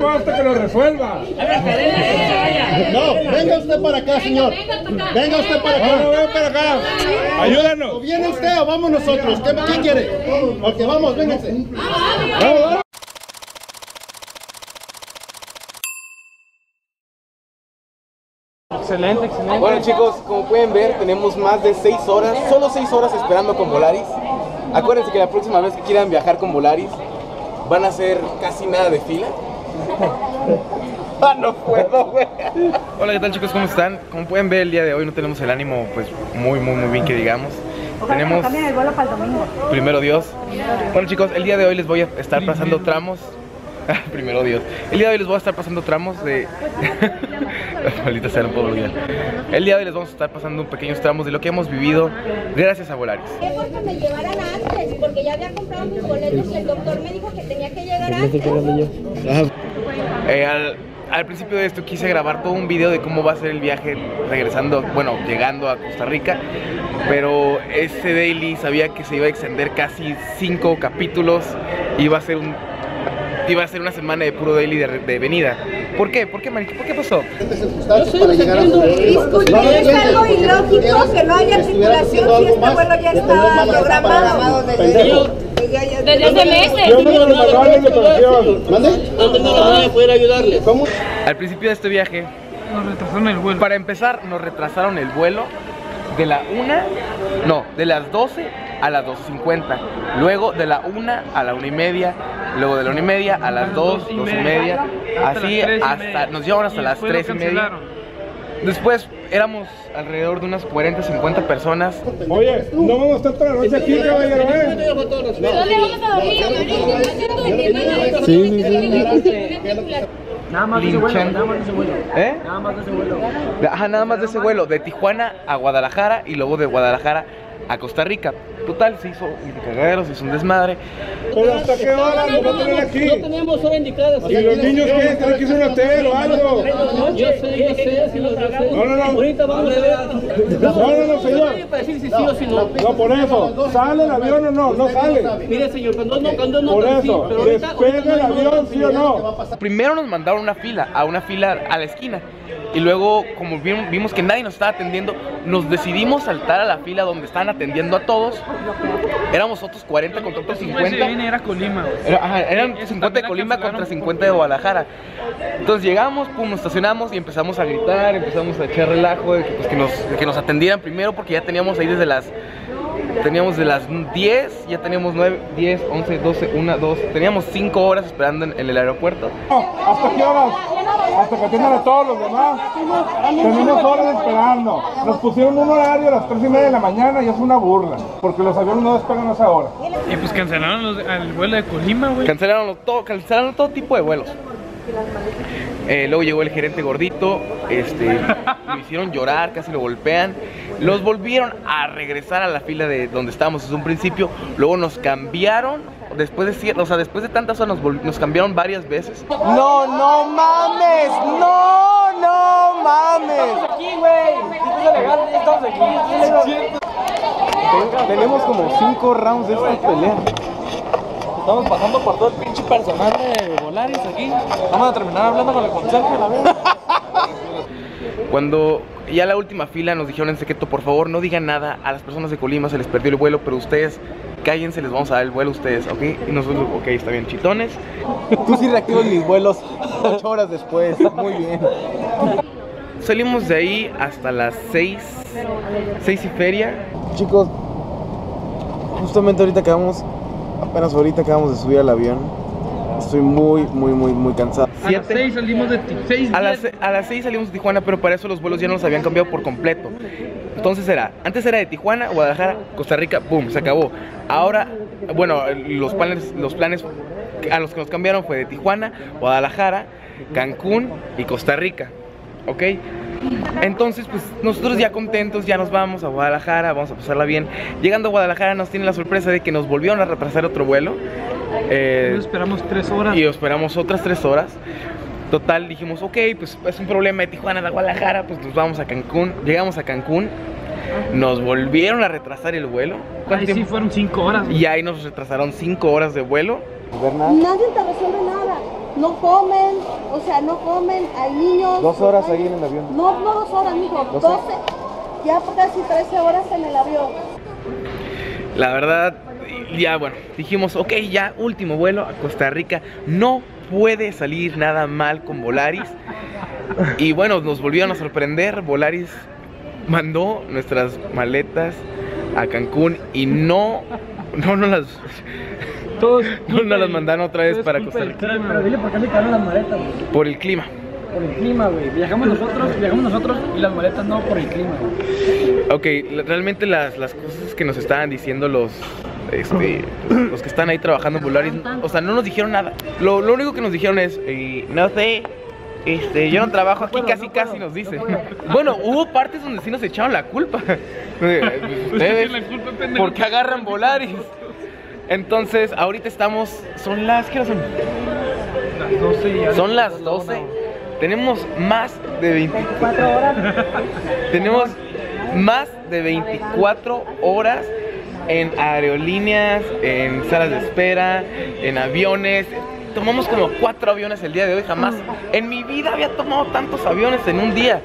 Hasta que lo resuelva. No, venga usted para acá, señor. Venga usted para acá. No, ven para acá. ¿O Ayúdanos. viene usted o vamos nosotros? ¿Qué, qué quiere? Ok, vamos, vénganse. Vamos, vamos. Excelente, excelente. Bueno chicos, como pueden ver, tenemos más de 6 horas, solo 6 horas esperando con Volaris. Acuérdense que la próxima vez que quieran viajar con Volaris, van a hacer casi nada de fila. ah, no puedo, güey. Hola, ¿qué tal chicos? ¿Cómo están? Como pueden ver, el día de hoy no tenemos el ánimo pues muy, muy, muy bien que digamos. Tenemos Cambien el vuelo para el domingo. primero Dios. Bueno chicos, el día de hoy les voy a estar pasando tramos. primero Dios. El día de hoy les voy a estar pasando tramos de... Maldita sea, no puedo olvidar. El día de hoy les vamos a estar pasando pequeños tramos de lo que hemos vivido gracias a Volaris. ¿Qué? Porque me llevaran antes, porque ya había comprado mis boletos y el doctor me dijo que tenía que llegar antes. Eh, al, al principio de esto quise grabar todo un video de cómo va a ser el viaje regresando, bueno, llegando a Costa Rica, pero ese daily sabía que se iba a extender casi cinco capítulos, iba a ser un iba a ser una semana de puro daily de, de venida. ¿Por qué? ¿Por qué, Marico? ¿Por qué pasó? Disculpe, No, es algo ilógico que no haya tripulación si este vuelo ya estaba programado. Desde hace meses. Yo no me lo manuales de operación. ¿Mande? No tengo la manera de poder ayudarles. ¿Cómo? Al principio de este viaje, Nos retrasaron el vuelo. para empezar, nos retrasaron el vuelo de la 1, no, de las 12 a las 12.50. Luego de la 1 a la 1 y media. Luego de la 1 y media a las 2, 2 y media. Así hasta, nos llevaron hasta las 3 y media. Después éramos alrededor de unas 40, 50 personas. Oye, no vamos a estar toda la noche aquí, caballero, ¿eh? ¿Dónde vamos a dormir? Sí, sí, sí. Nada más de ese vuelo, nada más de ese vuelo. ¿Eh? Nada más de ese vuelo. Ajá, nada más de ese vuelo, de Tijuana a Guadalajara y luego de Guadalajara a Costa Rica. Total, se hizo un cagadero, se hizo un desmadre. Pero hasta qué hora nos va a tener aquí. No tenemos hora indicada. Y los niños quieren estar aquí en un hotel o algo. Yo sé, yo sé. No, no, no. Ahorita vamos a ver. No, no, no, señor. Para decir si sí o si no. No, por eso. ¿Sale el avión o no? No sale. Mire, señor, cuando no, cuando no, Por eso. ¿Despega el avión, sí o no? Primero nos mandaron una fila, a una fila a la esquina. Y luego, como vimos, vimos que nadie nos estaba atendiendo, nos decidimos saltar a la fila donde estaban atendiendo a todos. Éramos otros 40 contra otros 50. era Colima. Era- ajá, eran 50 de Colima contra 50 de Guadalajara. Entonces llegamos, pum, nos estacionamos y empezamos a gritar, empezamos a echar relajo de que, pues, que nos, de que nos atendieran primero porque ya teníamos ahí desde las teníamos de las 10, ya teníamos 9, 10, 11, 12, 1, 2, teníamos 5 horas esperando en, en el aeropuerto. ¿Hasta qué horas? Hasta que atiendan a todos los demás. Tenemos horas esperando. Nos pusieron un horario a las 3 y media de la mañana y es una burla. Porque los aviones no despegan a esa hora. Y pues cancelaron los, el vuelo de Colima, güey. Cancelaron todo, cancelaron todo tipo de vuelos. Eh, luego llegó el gerente gordito, este, lo hicieron llorar, casi lo golpean. Los volvieron a regresar a la fila de donde estábamos desde un principio. Luego nos cambiaron, después de, cier- o sea, después de tantas horas nos, vol- nos cambiaron varias veces. No, no mames, no, no mames. Aquí, güey. Es legal, estamos aquí. Tenemos como 5 rounds de esta pelea. Estamos pasando por todo el pinche personal de Volaris aquí. Vamos a terminar hablando con el conserje, la verdad. Cuando ya la última fila nos dijeron en secreto, por favor no digan nada, a las personas de Colima se les perdió el vuelo, pero ustedes cállense, les vamos a dar el vuelo a ustedes, ¿ok? Y nosotros, ok, está bien, chitones. Tú sí reactivas mis vuelos 8 horas después. Muy bien. Salimos de ahí hasta las 6, 6 y feria. Chicos, justamente ahorita acabamos, apenas ahorita acabamos de subir al avión. Estoy muy, muy, muy, muy cansado. A las 6 salimos de 6 A las, a las 6 salimos de Tijuana, pero para eso los vuelos ya nos habían cambiado por completo. Entonces era, antes era de Tijuana, Guadalajara, Costa Rica, boom, se acabó. Ahora, bueno, los planes, los planes a los que nos cambiaron fue de Tijuana, Guadalajara, Cancún y Costa Rica. ¿Ok? Entonces, pues nosotros ya contentos, ya nos vamos a Guadalajara, vamos a pasarla bien. Llegando a Guadalajara nos tiene la sorpresa de que nos volvieron a retrasar otro vuelo. Eh, esperamos 3 horas. y esperamos otras tres horas. Total, dijimos, ok, pues es un problema de Tijuana a Guadalajara, pues nos vamos a Cancún. Llegamos a Cancún, nos volvieron a retrasar el vuelo. ¿Cuánto Ahí sí fueron 5 horas. Y ahí nos retrasaron cinco horas de vuelo. Nadie te resuelve nada. No comen, o sea, no comen, hay niños. Dos horas ahí en el avión. No, no dos horas, mijo, Doce. 12, ya casi 13 horas en el avión. La verdad, ya bueno, dijimos, ok, ya último vuelo a Costa Rica. No puede salir nada mal con Volaris. Y bueno, nos volvieron a sorprender. Volaris mandó nuestras maletas a Cancún y no, no nos las, Todos. no nos las mandaron otra vez para Costa Rica. Pero dile por qué se quedaron las maletas, güey. Por el clima. Por el clima, güey. Viajamos nosotros, viajamos nosotros y las maletas no por el clima, güey. Ok, realmente las, las cosas que nos estaban diciendo los, este, los que están ahí trabajando en Volaris, o sea, no nos dijeron nada. Lo, lo único que nos dijeron es, eh, no sé, este, yo no trabajo aquí, casi casi nos dicen. Bueno, hubo partes donde sí nos echaron la culpa. Ustedes, ¿por qué agarran Volaris? Entonces, ahorita estamos, son las, ¿qué son? Son las 12. Tenemos más de 24 horas. Tenemos más de 24 horas en aerolíneas, en salas de espera, en aviones. Tomamos como cuatro aviones el día de hoy. Jamás en mi vida había tomado tantos aviones en un día.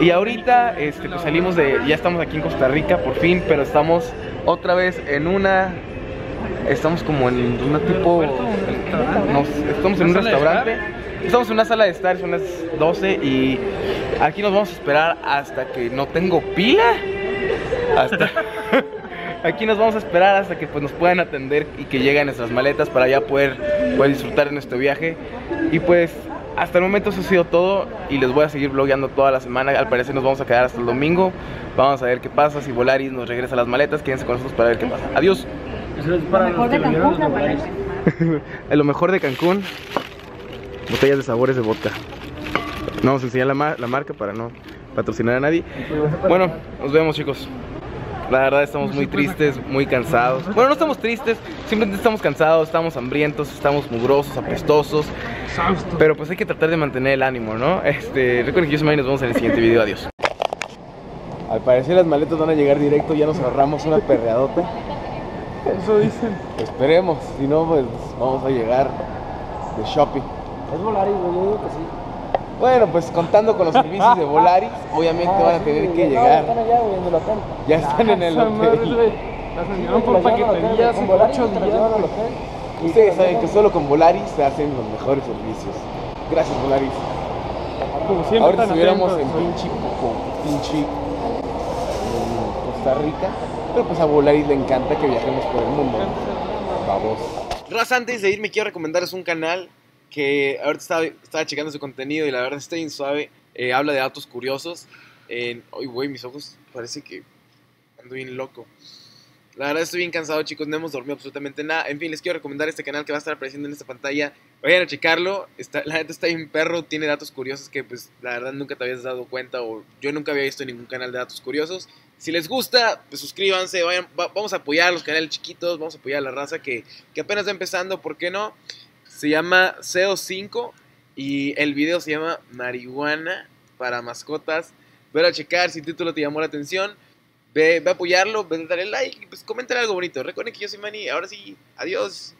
Y ahorita este, pues salimos de. Ya estamos aquí en Costa Rica por fin, pero estamos otra vez en una. Estamos como en una tipo. nos- estamos en un restaurante. Estamos en una sala de estar, son las 12 y aquí nos vamos a esperar hasta que no tengo pila. Hasta. Aquí nos vamos a esperar hasta que pues, nos puedan atender y que lleguen nuestras maletas para ya poder, poder disfrutar de nuestro viaje. Y pues hasta el momento eso ha sido todo y les voy a seguir blogueando toda la semana. Al parecer nos vamos a quedar hasta el domingo. Vamos a ver qué pasa. Si Volaris nos regresa las maletas, quédense con nosotros para ver qué pasa. Adiós. Eso es para los que vinieron los Volaris. En lo mejor de Cancún, botellas de sabores de vodka. No vamos a enseñar la, la marca para no patrocinar a nadie. Bueno, nos vemos chicos. La verdad estamos muy tristes, muy cansados. Bueno, no estamos tristes, simplemente estamos cansados, estamos hambrientos, estamos mugrosos, apestosos. Pero pues hay que tratar de mantener el ánimo, ¿no? Este, recuerden que yo soy Mari y nos vemos en el siguiente video. Adiós. Al parecer las maletas van a llegar directo, ya nos ahorramos una perreadota. Eso dicen. Esperemos, si no, pues vamos a llegar de shopping. Es Volaris, güey, yo digo que sí. Bueno, pues contando con los servicios de Volaris, obviamente van a tener que llegar. Están allá, güey, en el hotel. Ya están en el madre, hotel. güey. Las enviaron por paquetería hace ocho días. Ustedes saben que solo con Volaris se hacen los mejores servicios. Gracias, Volaris. Como siempre, Ahorita tan estuviéramos en pinche Coco, pinche en Costa Rica, pero pues a Volaris le encanta que viajemos por el mundo. Vamos. Raz, antes de irme quiero recomendarles un canal que ahorita estaba, estaba checando su contenido y la verdad está bien suave. Eh, habla de datos curiosos. Eh, güey, mis ojos parece que ando bien loco. La verdad estoy bien cansado, chicos. No hemos dormido absolutamente nada. En fin, les quiero recomendar este canal que va a estar apareciendo en esta pantalla. Vayan a checarlo. Está, la neta está bien perro. Tiene datos curiosos que, pues, la verdad nunca te habías dado cuenta o yo nunca había visto ningún canal de datos curiosos. Si les gusta, pues suscríbanse. Vayan, va- vamos a apoyar a los canales chiquitos. Vamos a apoyar a la raza que, que apenas va empezando. ¿Por qué no? Se llama SEO5 y el video se llama Marihuana para mascotas. Ve a checar si el título te llamó la atención. Ve, a apoyarlo, ve a darle like y pues coméntale algo bonito. Recuerden que yo soy Manny. Ahora sí, adiós.